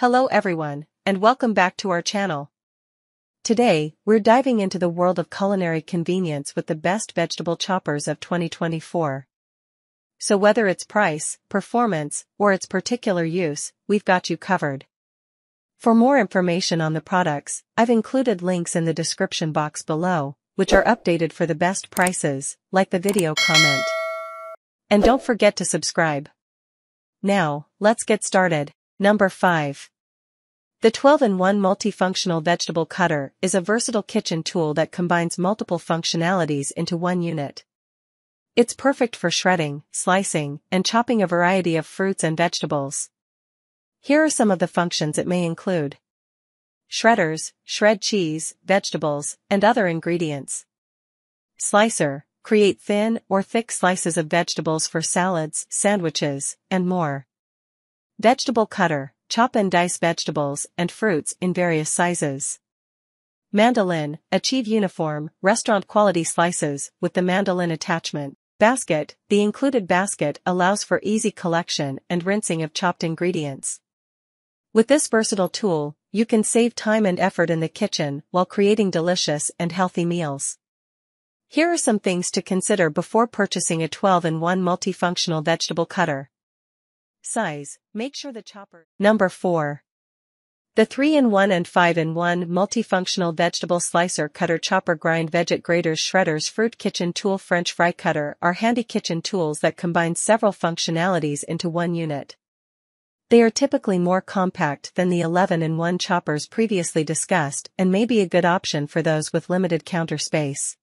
Hello everyone, and welcome back to our channel. Today, we're diving into the world of culinary convenience with the best vegetable choppers of 2024. So whether it's price, performance, or its particular use, we've got you covered. For more information on the products, I've included links in the description box below, which are updated for the best prices, like the video comment. And don't forget to subscribe. Now, let's get started. Number 5. The 12-in-1 multifunctional vegetable cutter is a versatile kitchen tool that combines multiple functionalities into one unit. It's perfect for shredding, slicing, and chopping a variety of fruits and vegetables. Here are some of the functions it may include. Shredders, shred cheese, vegetables, and other ingredients. Slicer, create thin or thick slices of vegetables for salads, sandwiches, and more. Vegetable cutter, chop and dice vegetables and fruits in various sizes. Mandolin, achieve uniform, restaurant-quality slices with the mandolin attachment. Basket, the included basket allows for easy collection and rinsing of chopped ingredients. With this versatile tool, you can save time and effort in the kitchen while creating delicious and healthy meals. Here are some things to consider before purchasing a 12-in-1 multifunctional vegetable cutter. Size, make sure the chopper. Number 4. The 3-in-1 and 5-in-1 multifunctional vegetable slicer cutter chopper grind veget graters shredders fruit kitchen tool french fry cutter are handy kitchen tools that combine several functionalities into one unit. They are typically more compact than the 11-in-1 choppers previously discussed and may be a good option for those with limited counter space.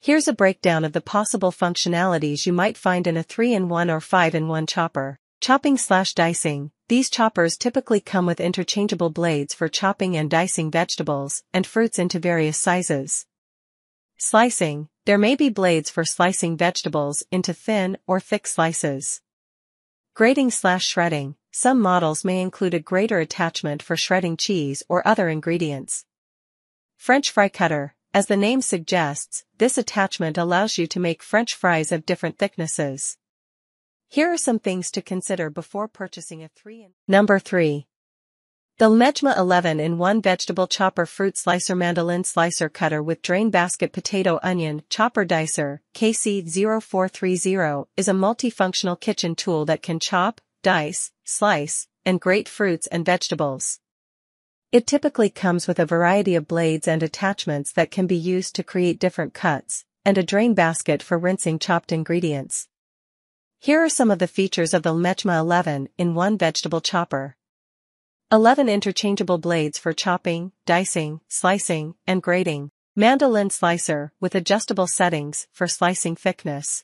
Here's a breakdown of the possible functionalities you might find in a 3-in-1 or 5-in-1 chopper. Chopping slash dicing. These choppers typically come with interchangeable blades for chopping and dicing vegetables and fruits into various sizes. Slicing. There may be blades for slicing vegetables into thin or thick slices. Grating slash shredding. Some models may include a grater attachment for shredding cheese or other ingredients. French fry cutter. As the name suggests, this attachment allows you to make French fries of different thicknesses. Here are some things to consider before purchasing a 3 in Number 3. The LMETJMA 11 in 1 vegetable chopper fruit slicer mandolin slicer cutter with drain basket potato onion chopper dicer KC0430 is a multifunctional kitchen tool that can chop, dice, slice, and grate fruits and vegetables. It typically comes with a variety of blades and attachments that can be used to create different cuts, and a drain basket for rinsing chopped ingredients. Here are some of the features of the LMETJMA 11 in one vegetable chopper. 11 interchangeable blades for chopping, dicing, slicing, and grating. Mandolin slicer with adjustable settings for slicing thickness.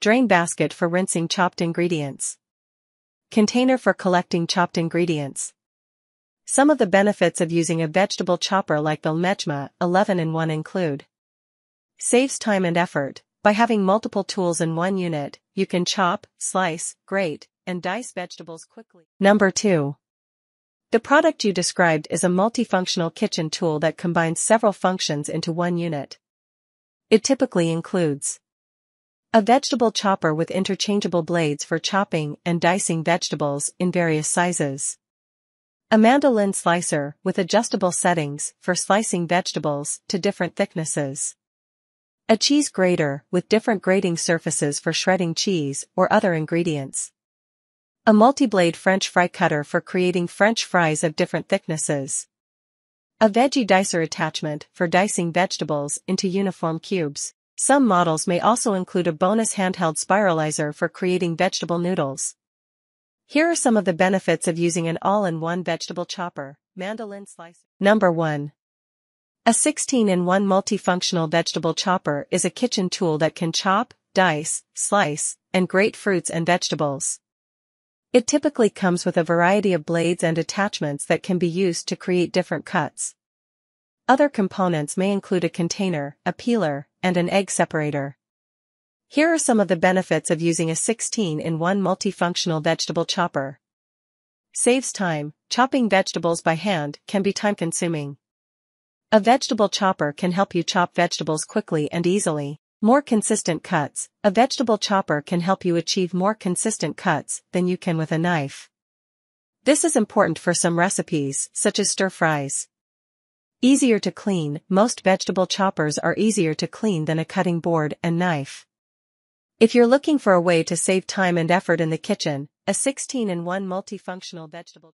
Drain basket for rinsing chopped ingredients. Container for collecting chopped ingredients. Some of the benefits of using a vegetable chopper like the LMETJMA 11 in 1 include Saves time and effort, by having multiple tools in one unit, you can chop, slice, grate, and dice vegetables quickly. Number 2. The product you described is a multifunctional kitchen tool that combines several functions into one unit. It typically includes a vegetable chopper with interchangeable blades for chopping and dicing vegetables in various sizes. A mandolin slicer with adjustable settings for slicing vegetables to different thicknesses. A cheese grater with different grating surfaces for shredding cheese or other ingredients. A multi-blade French fry cutter for creating French fries of different thicknesses. A veggie dicer attachment for dicing vegetables into uniform cubes. Some models may also include a bonus handheld spiralizer for creating vegetable noodles. Here are some of the benefits of using an all-in-one vegetable chopper, mandolin slicer. Number 1. A 16-in-1 multifunctional vegetable chopper is a kitchen tool that can chop, dice, slice, and grate fruits and vegetables. It typically comes with a variety of blades and attachments that can be used to create different cuts. Other components may include a container, a peeler, and an egg separator. Here are some of the benefits of using a 16-in-1 multifunctional vegetable chopper. Saves time, chopping vegetables by hand can be time-consuming. A vegetable chopper can help you chop vegetables quickly and easily. More consistent cuts. A vegetable chopper can help you achieve more consistent cuts than you can with a knife. This is important for some recipes, such as stir-fries. Easier to clean, most vegetable choppers are easier to clean than a cutting board and knife. If you're looking for a way to save time and effort in the kitchen, a 16-in-1 multifunctional vegetable